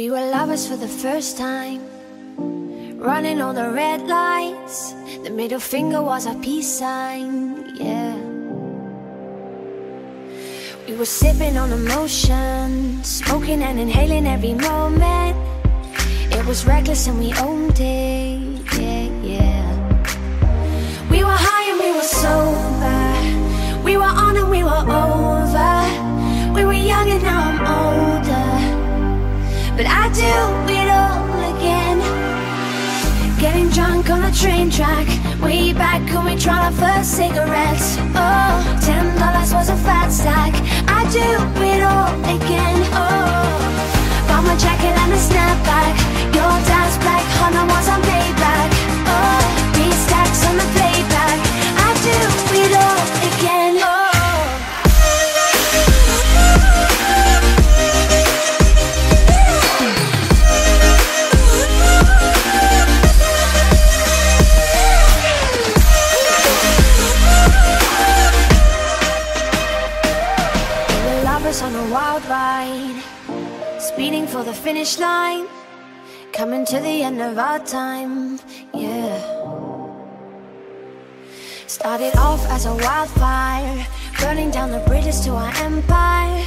We were lovers for the first time. Running on the red lights. The middle finger was our peace sign, yeah. We were sipping on emotion Smoking and inhaling every moment. It was reckless and we owned it, train track. Way back when we tried our first cigarettes. Oh, ten dollars was a fat stack I do on a wild ride. Speeding for the finish line. Coming to the end of our time, yeah. Started off as a wildfire Burning down the bridges to our empire.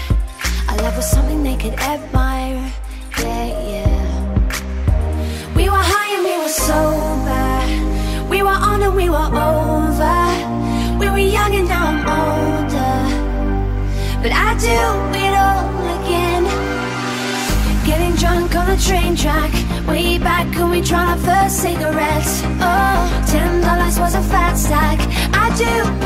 Our love was something they could admire, I do it all again. Getting drunk on a train track. Way back when we tried our first cigarettes. Oh, ten dollars was a fat stack. I do